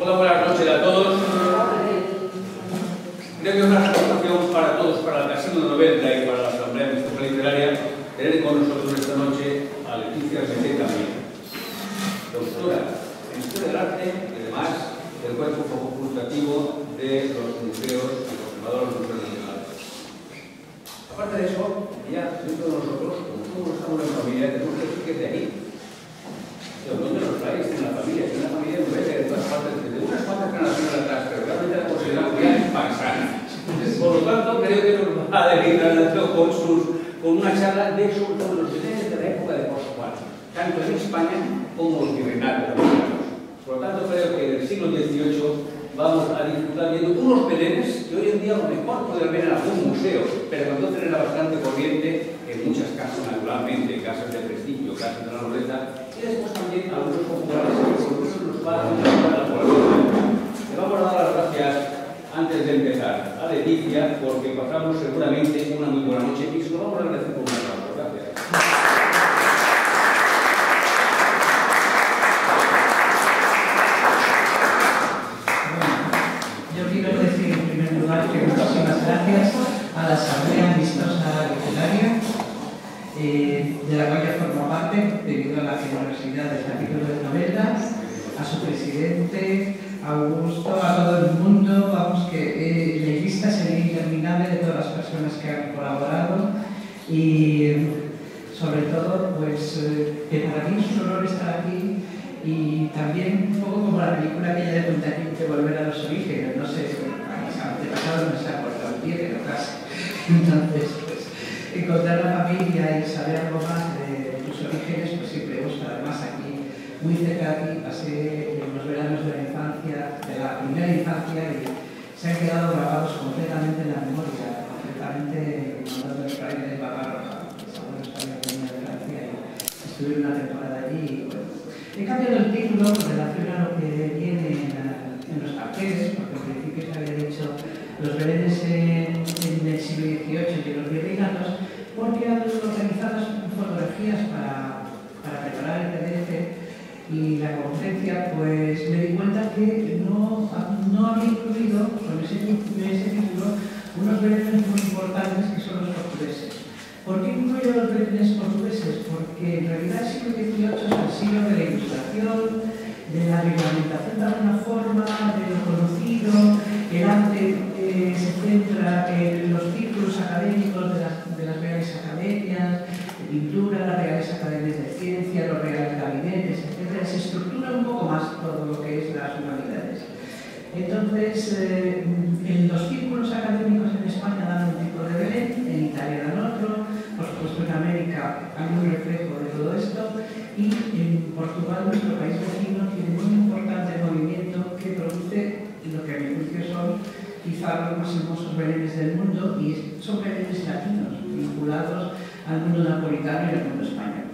Hola, buenas noches a todos. Creo que es una satisfacción para todos, para el Casino 90 y para la Asamblea Municipal Literaria, tener con nosotros esta noche a Leticia Mete también, doctora en Historia del Arte y además del cuerpo facultativo de los museos y conservadores de museos nacionales. Aparte de eso, ya dentro de nosotros, como todos estamos en familia, tenemos que decir que de aquí. ¿Dónde los traes? En la familia. En una familia lo ves en todas partes. De unas cuantas ganas vienen atrás, pero realmente la posibilidad mundial es paisana. Por lo tanto, creo que nos va a dedicar con, sus, con una charla de sobre los universidades de la época de Pascual, tanto en España como en Virreinato. Por lo tanto, creo que en el siglo XVIII vamos a disfrutar viendo unos belenes que hoy en día a lo mejor pueden ver en algún museo, pero entonces era bastante corriente en muchas casas, naturalmente, casas de prestigio, casas de la nobleza, y después también algunos populares que eso nos va a ayudar la población. Le vamos a dar las gracias antes de empezar a Leticia, porque pasamos seguramente una muy buena noche y se lo vamos a agradecer por un aplauso. Gracias. Yo quiero decir en primer lugar que muchísimas gracias a la Asamblea Amistosa Literaria, eh, de la cual yo formo parte, debido a la generosidad del capítulo de novelas, a su presidente, a Augusto, a todo el mundo, vamos, que eh, la lista sería interminable de todas las personas que han colaborado y sobre todo, pues, eh, que para mí es un honor estar aquí y también un poco como la película aquella de Puntaquín de volver a los orígenes, no sé, a mis antepasados no se ha cortado el pie, pero casi. Entonces, pues, encontrar la familia y saber algo más de tus orígenes, pues siempre gusta. Además, aquí, muy cerca de aquí, pasé en los veranos de la infancia, de la primera infancia, y se han quedado grabados completamente en la memoria, completamente mandando el fraile de Babarroja, que es abuelo español que venía de Francia, y estuve una temporada allí. y, bueno, He cambiado el título en relación a lo que viene en, en los carteles, porque en principio se había dicho los belenes en, en el siglo XVIII y los virreinatos, porque han organizado fotografías para, para preparar el PDF y la conferencia, pues me di cuenta que no, no había incluido con ese, ese título unos belenes muy importantes que son los portugueses. ¿Por qué incluyo los belenes portugueses? Porque en realidad el siglo XVIII es el siglo de la ilustración, de la reglamentación de alguna forma, de lo conocido. El arte se centra en los títulos académicos de las, de las reales academias, de pintura, las reales academias de ciencia, los reales gabinetes, etc. Se estructura un poco más todo lo que es las humanidades. Entonces, eh, en los círculos académicos en España dan un tipo de Belén, en Italia dan otro, por supuesto en América hay un reflejo de todo esto, y en Portugal, nuestro país vecino, tiene un importante movimiento que produce lo que a mi juicio son quizá los más hermosos belenes del mundo, y son belenes latinos, vinculados al mundo napolitano y al mundo español.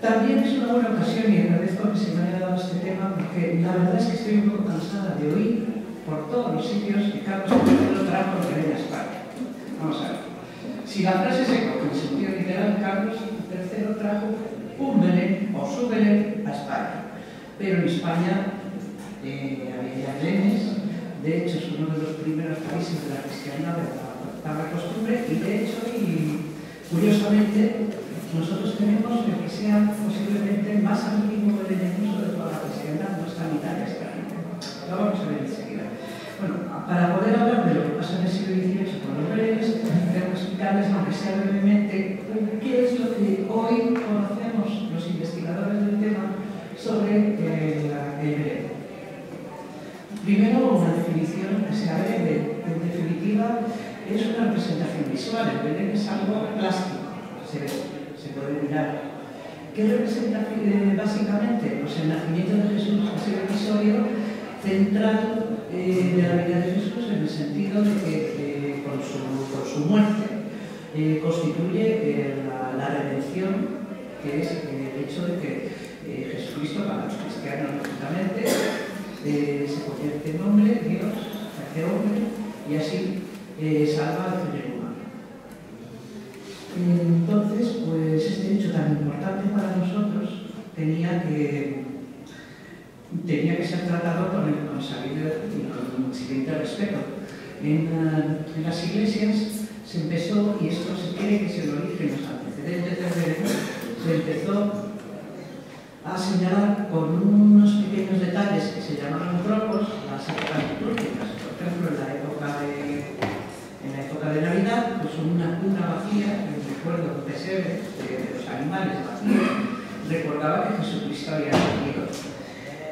También es una buena ocasión y agradezco que se me haya dado este tema porque la verdad es que estoy un poco cansada de oír por todos los sitios que Carlos III trajo el Belén a España. Vamos a ver. Si la frase se coge en sentido literal, Carlos III trajo un Belén o su Belén a España. Pero en España eh, había belenes, de hecho es uno de los primeros países de la cristiandad de la costumbre y de hecho, y curiosamente, nosotros tenemos el que sea posiblemente más antiguo del uso de toda la cristiandad, no está en Italia, está Lo vamos a ver enseguida. Bueno, para poder hablar de lo que pasa en el siglo XVIII con los belenes, tengo que explicarles, aunque sea brevemente, qué es lo que hoy conocemos los investigadores del tema sobre eh, la, el Belén. Primero, una definición que sea breve. En definitiva, es una representación visual. El Belén es algo plástico, se se puede mirar. ¿Qué representa eh, básicamente? Pues el nacimiento de Jesús ha sido episodio centrado eh, de la vida de Jesús en el sentido de que eh, con, su, con su muerte eh, constituye la, redención, que es el hecho de que Jesucristo, para los cristianos lógicamente, se convierte en hombre, Dios, hace hombre y así eh, salva al género humano. Entonces, pues este hecho tan importante para nosotros tenía que, tenía que ser tratado con el sabiduría y con el siguiente respeto. En, uh, en, las iglesias se empezó, y esto se quiere que se lo origen, los antecedentes del Belén, se empezó a señalar con unos pequeños detalles que se llamaban tropos las épocas litúrgicas. Por ejemplo, en la de Navidad, pues una cuna vacía, recuerdo un pesebre de, de los animales vacíos, recordaba que Jesucristo había nacido.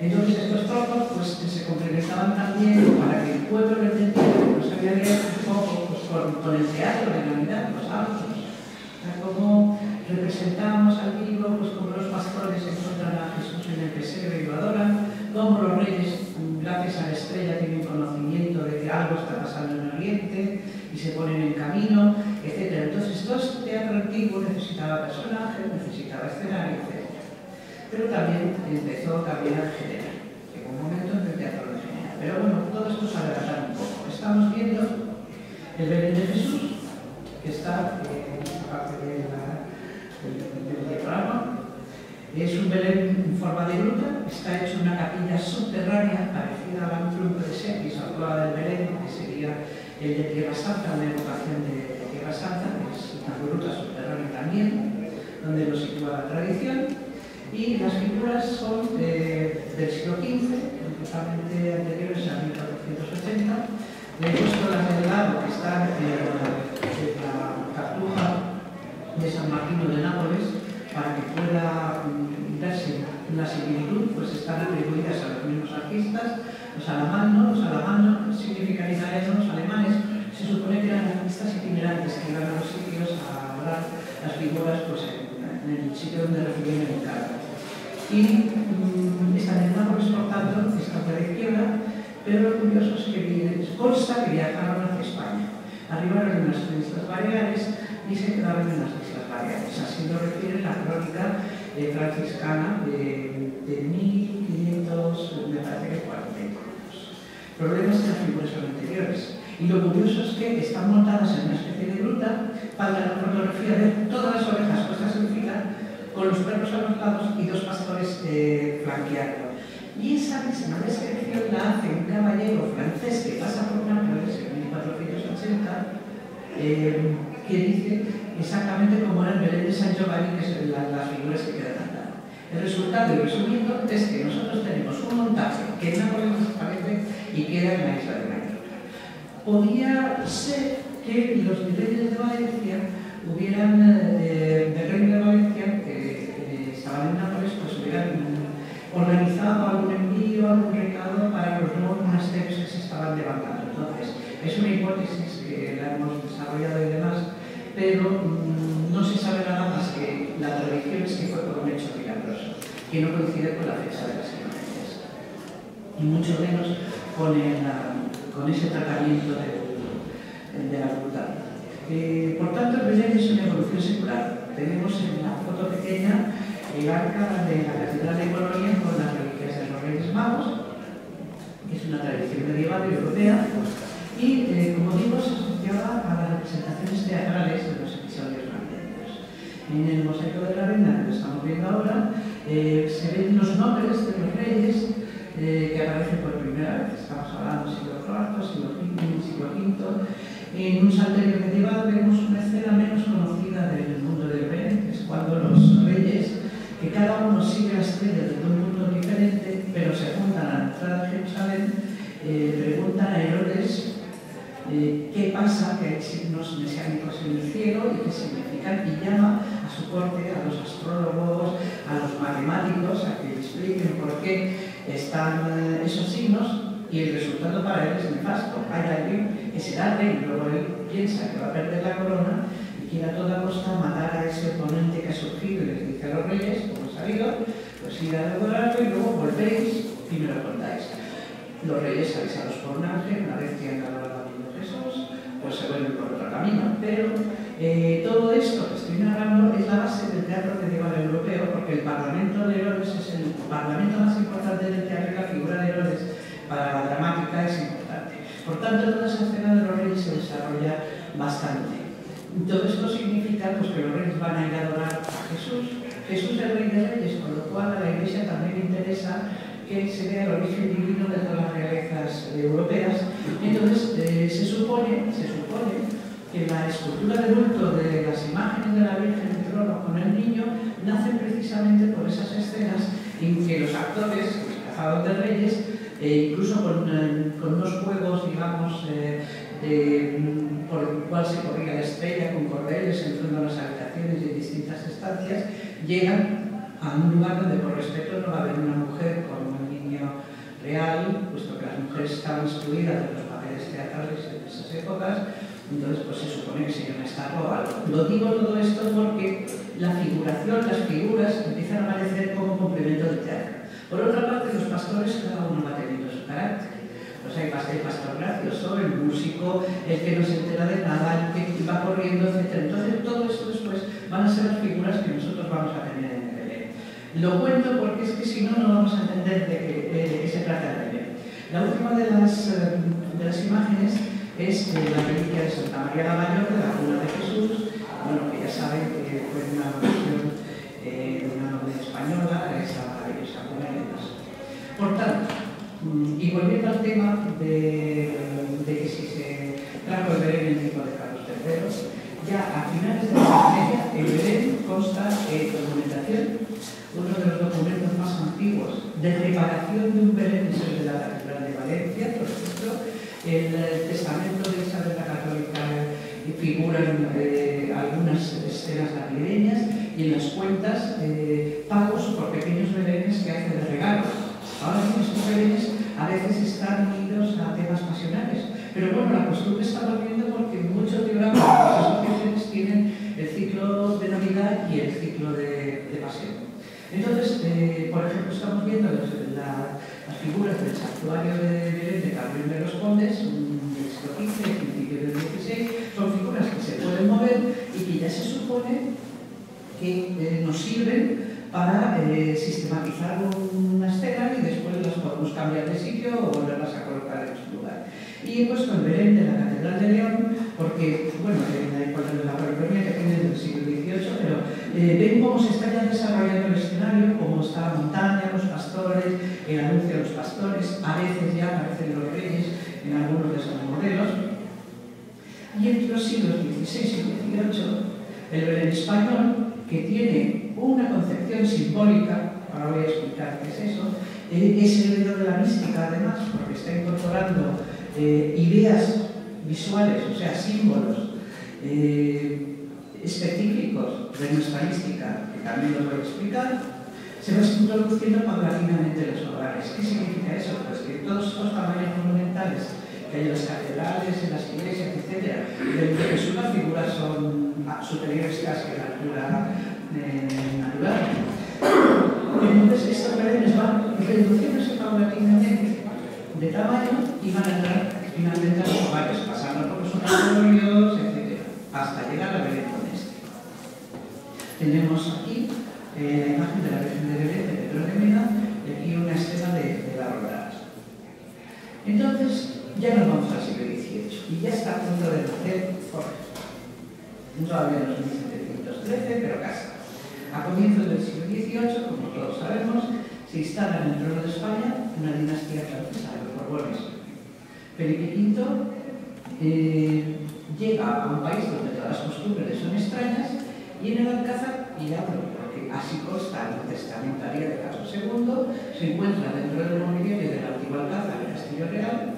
Entonces estos tropos pues, se complementaban también para que el pueblo lo entendiera, pues había un poco pues, con, con, el teatro de Navidad, los autos. O sea, cómo representamos al vivo, pues como los pastores encuentran a Jesús en el pesebre y lo adoran, cómo los reyes, gracias a la estrella, tienen conocimiento de que algo está pasando en Oriente y se ponen en camino, etc. Entonces, todo este teatro antiguo necesitaba personajes, necesitaba escenario, etc. Pero también empezó también a generar. Llegó un momento en el teatro lo genera. Pero bueno, todo esto se adelanta un poco. Estamos viendo el Belén de Jesús, que está en esta parte de la, del, diagrama. Es un Belén en forma de gruta, está hecho una capilla subterránea parecida a la trunco de Sepis, a la del Belén, que sería el de Tierra Santa, una evocación de, de Tierra Santa, que es una gruta subterránea también, donde lo sitúa la tradición. Y las figuras son eh, del siglo XV, totalmente anteriores a 1480. Le he puesto las del lado que están eh, la cartuja de San Martino de Nápoles para que pueda um, verse la similitud, pues están atribuidas a los mismos artistas. Los alamanos, los alamanos significan italianos, los alemanes, se supone que eran artistas itinerantes que iban a los sitios a hablar las figuras pues, en, el sitio donde recibían el encargo y mmm, están en por tanto, de izquierda, pero lo curioso es que consta que viajaron hacia España. Arribaron en las Islas Baleares y se quedaron en las Islas Baleares. Así lo refiere la crónica eh, franciscana de, de 1500, me parece que 42. El problema es que las figuras son anteriores. Y lo curioso es que están montadas en una especie de gruta para la fotografía de todas las orejas puestas en fila con los perros a los lados y dos pastores eh. Y esa misma descripción la hace un caballero francés que pasa por Nápoles en 1480, eh, que dice exactamente cómo era el Belén de San Giovanni, que son la, las figuras que quedan lado. El resultado, resumiendo, es que nosotros tenemos un montaje que en una cosa y queda en la isla de Mallorca. Podía ser que los niveles de Valencia que no coincide con la fecha de las imágenes, y mucho menos con, el, con ese tratamiento de, la brutalidad. Eh, por tanto, el Belén es una evolución secular. Tenemos en la foto pequeña el arca de la Catedral de Colonia con las reliquias de los Reyes Magos, que es una tradición medieval y europea, y eh, como digo, se asociaba a las representaciones teatrales de los episodios navideños. En el mosaico de la Reina, que estamos viendo ahora, eh, se ven los nombres de los reyes eh, que aparecen por primera vez. Estamos hablando del siglo IV, siglo V, siglo V. En un salterio medieval vemos una escena menos conocida del mundo del que es cuando los reyes que cada uno sigue la estrella desde un punto diferente, pero se juntan a la entrada de Jerusalén, eh, preguntan a Herodes qué pasa, que hay signos mesiánicos en el cielo y qué significan, y llama a su corte, a los astrólogos, a los matemáticos, a que expliquen por qué están eh, esos signos, y el resultado para él es nefasto. Hay alguien que será rey, luego él piensa que va a perder la corona quiere a toda costa matar a ese oponente que ha surgido y les dice a los reyes, como ha salido, pues ir a adorarlo y luego volvéis y me lo contáis. Los reyes avisados por un ángel, una vez que han acabado de Jesús, pues se vuelven por otro camino. Pero eh, todo esto que estoy narrando es la base del teatro medieval europeo, porque el Parlamento de Herodes es el parlamento más importante del teatro y la figura de Herodes para la dramática es importante. Por tanto, toda esa escena de los reyes se desarrolla bastante. Todo esto significa pues, que los reyes van a ir a adorar a Jesús. Jesús es el rey de reyes, con lo cual a la iglesia también interesa que se vea el origen divino de todas las realezas europeas. Entonces, eh, se supone, se supone que la escultura de bulto de las imágenes de la Virgen en trono con el niño nace precisamente por esas escenas en que los actores, los cazados de reyes, eh, incluso con, eh, con, unos juegos, digamos, de, mm, por el cual se corría la estrella con cordeles en torno a las habitaciones y en distintas estancias, llegan a un lugar donde por respeto no va a haber una mujer con un niño real, puesto que las mujeres estaban excluidas de los papeles teatrales en esas épocas, entonces pues se supone que sería una estatua o. Lo digo todo esto porque la figuración, las figuras empiezan a aparecer como complemento del teatro. Por otra parte, los pastores cada uno va teniendo su carácter. Pues hay el pastor gracioso, el músico, el que no se entera de nada, el que va corriendo, etc. Entonces todo esto después van a ser las figuras que nosotros vamos a tener en lo cuento porque es que si no, no vamos a entender de qué, se trata el bebé. La última de las, eh, de las imágenes es la reliquia de Santa María la Mayor de la Cuna de Jesús, bueno, que ya saben que fue una versión eh, de una novela española, esa maravillosa cuna de Por tanto, mm, y volviendo al tema de, de que si se trajo el Belén en tiempo de Carlos III, ya a finales de la Media, el Belén consta de documentación uno de los documentos más antiguos de reparación de un Belén es el de la Catedral de Valencia, por ejemplo, el testamento de Isabel la Católica figuran eh, algunas escenas navideñas y en las cuentas eh, pagos por pequeños belenes que hace de regalo. Ahora estos belenes a veces están unidos a temas pasionales, pero bueno, la costumbre está volviendo porque muchos programas de las asociaciones tienen el ciclo de Navidad y el ciclo de, de pasión. Entonces, eh, por ejemplo, estamos viendo las, figuras del santuario de Belén de Gabriel de los Condes, del siglo XV, principio del XVI, son figuras que se pueden mover y que ya se supone que eh, nos sirven para eh, sistematizar una escena y después las podemos cambiar de sitio o volverlas a colocar en su lugar. Y he puesto el Belén de la Catedral de León porque, bueno, en la, la laboratorio que tiene del siglo XVIII, pero eh, ven cómo se está ya desarrollando el escenario, cómo está la montaña, los pastores, el anuncio de los pastores, a veces ya aparecen los reyes en algunos de esos modelos. Y entre los siglos XVI y XVIII, el Belén español, que tiene una concepción simbólica, ahora voy a explicar qué es eso, eh, es el heredero de la mística además, porque está incorporando eh, ideas visuales, o sea, símbolos específicos de nuestra mística, que también os voy a explicar, se va introduciendo paulatinamente en los hogares. ¿Qué significa eso? Pues que todos estos tamaños monumentales que hay en las catedrales, en las iglesias, etc., de que las figuras son superiores casi a la altura eh, natural. Entonces, estos belenes van reduciéndose paulatinamente de tamaño y van a entrar finalmente a los hogares, pasando por los oratorios, etc., hasta llegar a Belén tenemos aquí eh, la imagen de la Virgen de Belén de Pedro de Mena y aquí una escena de, de las. Entonces, ya nos vamos al siglo XVIII y ya está a punto de nacer Jorge. No todavía en los 1713, pero casi. A comienzos del siglo XVIII, como todos sabemos, se instala en el trono de España una dinastía francesa, los Borbones. Felipe V eh, llega a un país donde todas las costumbres son extrañas y en el Alcázar, hablo porque así consta en la testamentaria de Carlos II, se encuentra dentro del mobiliario del antiguo Alcázar de Castillo Real,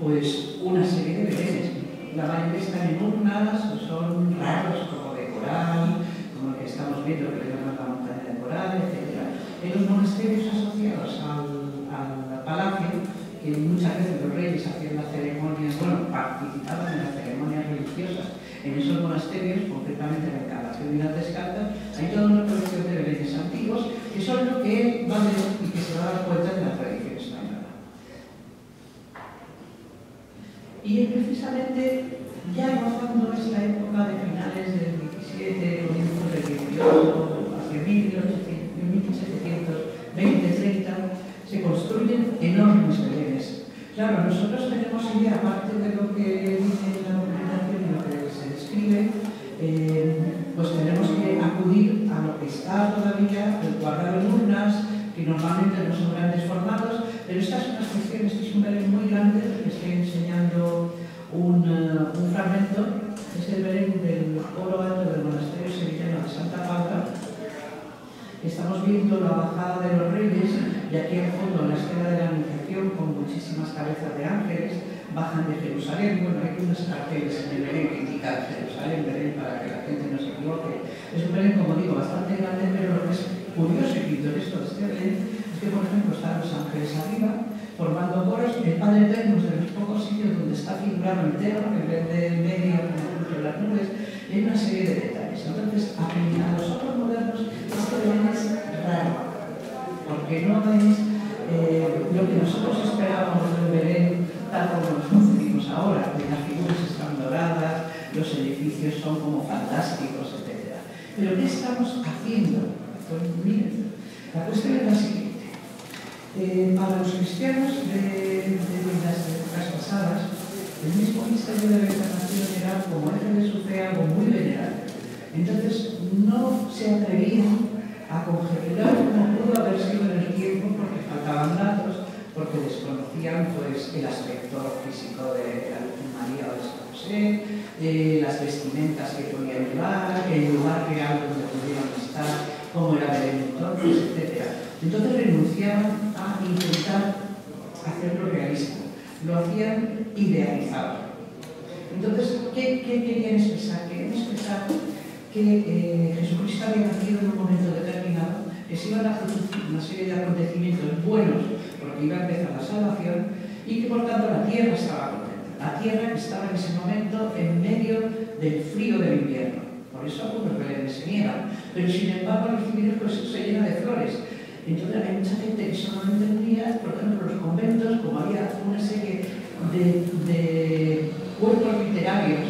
pues una serie de belenes. La mayoría están en urnas, son raros como de coral, como el que estamos viendo que le llaman la montaña de coral, etc. En los monasterios asociados al, al palacio, que muchas veces los reyes hacían las ceremonias, bueno, participaban en las ceremonias religiosas en esos monasterios, concretamente en el Calacio y Descartas, hay toda una colección de belenes antiguos que son lo que va a ver y que se va a dar cuenta de la tradición española. Y precisamente ya rozando esta época de finales del 17, comienzos del 18, hacia 1720-30, se construyen enormes belenes. Claro, nosotros tenemos idea, aparte de lo que dice normalmente no son grandes formatos, pero estas son las cuestiones, es un Belén muy grande, que estoy enseñando un, uh, un fragmento, es el Belén del coro alto del monasterio sevillano de Santa Paula. Estamos viendo la bajada de los reyes y aquí al fondo la escena de la Anunciación con muchísimas cabezas de ángeles, bajan de Jerusalén, bueno, hay unos carteles en el Belén que indican Jerusalén, Belén, para que la gente no se equivoque. Es un Belén, como digo, bastante grande, pero lo que es curioso y pintoresco de este rey es que, por ejemplo, están los ángeles arriba, formando coros, el Padre Eterno es de los pocos sitios donde está figurado entero, en vez de media, de las nubes, hay una serie de detalles. Entonces, a los otros modernos, esto es raro, porque no es eh, lo que nosotros esperábamos de Belén, tal como nos concebimos ahora, que las figuras están doradas, los edificios son como fantásticos, etc. Pero, ¿qué estamos haciendo? La cuestión es la siguiente. Eh, para los cristianos de, las épocas pasadas, el mismo misterio de la encarnación era como eje de su fe algo muy venerable. Entonces no se atrevían a conjeturar cómo pudo haber sido en el tiempo porque faltaban datos, porque desconocían pues, el aspecto físico de la Virgen María o de San José, eh, las vestimentas que podían llevar, el lugar real donde podían estar, cómo era Belén entonces, etc. Entonces renunciaban a intentar hacerlo realista, lo hacían idealizado. Entonces, ¿qué, qué querían expresar? Querían expresar que eh, Jesucristo había nacido en un momento determinado que se iban a producir una serie de acontecimientos buenos porque iba a empezar la salvación y que por tanto la tierra estaba contenta. La tierra estaba en ese momento en medio del frío del invierno. Por eso algunos belenes se niegan. Pero sin embargo al recibir pues, se llena de flores. Entonces hay mucha gente que eso no entendía, por ejemplo, los conventos, como había una serie de, de cuerpos literarios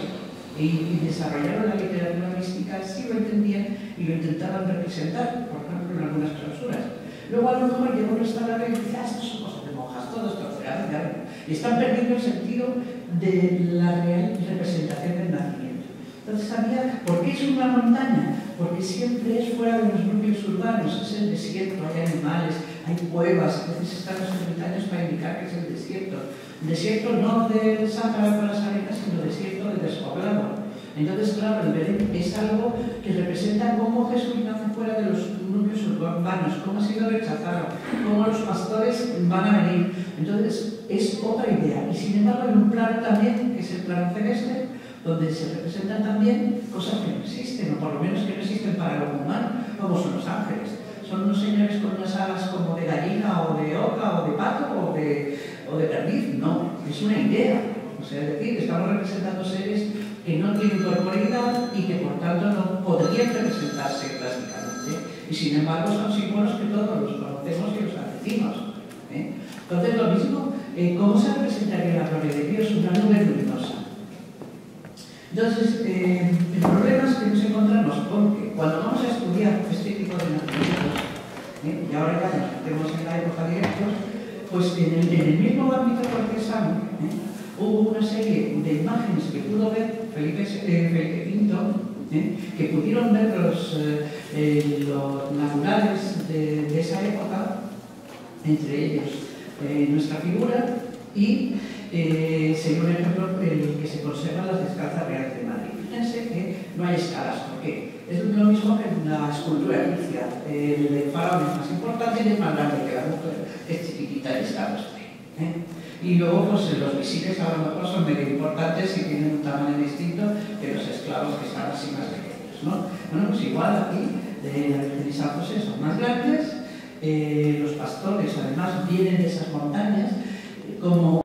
y, y, desarrollaron la literatura mística, sí lo entendían y lo intentaban representar, por ejemplo, en algunas clausuras. Luego a lo mejor llegó un restaurante y dice, ah, son cosas de monjas, todo esto Y están perdiendo el sentido de la real representación del nacimiento. Entonces había, ¿por qué es una montaña? Porque siempre es fuera de los núcleos urbanos, es el desierto, hay animales, hay cuevas, a veces están los ermitaños para indicar que es el desierto. Desierto no del Sáhara para las arenas, sino desierto de despoblado. Entonces, claro, el Belén es algo que representa cómo Jesús nace fuera de los núcleos urbanos, cómo ha sido rechazado, cómo los pastores van a venir. Entonces, es otra idea. Y sin embargo, hay un plano también, que es el plano celeste, donde se representan también cosas que no existen, o por lo menos que no existen para lo humano, como son los ángeles. Son unos señores con unas alas como de gallina, o de oca, o de pato, o de, o de perdiz. No, es una idea. O sea, es decir, estamos representando seres que no tienen corporeidad y que por tanto no podrían representarse clásicamente. Y sin embargo son símbolos que todos los conocemos y los decimos. ¿eh? Entonces lo mismo, eh, ¿cómo se representaría la gloria de Dios? Una nube luminosa. Entonces, eh, el problema es que nos encontramos porque cuando vamos a estudiar este tipo de nacimientos, ¿eh? y ahora ya nos metemos en la época de estos, pues en el, mismo ámbito cortesano, ¿eh? hubo una serie de imágenes que pudo ver Felipe, eh, V, ¿eh? que pudieron ver los, eh, eh los naturales de, esa época, entre ellos nuestra figura, y eh, sería un ejemplo el que se conservan las descalzas reales de Madrid. Fíjense que no hay escalas, ¿por qué? Es lo mismo que en la escultura egipcia. El faraón es más importante y es más grande que la mujer, es chiquitita y está ¿eh? Y luego, pues los visibles a lo mejor son medio importantes y tienen un tamaño distinto que los esclavos que están así más pequeños, ¿no? Bueno, pues igual aquí, de la Virgen y San José son más grandes, eh, los pastores además vienen de esas montañas, como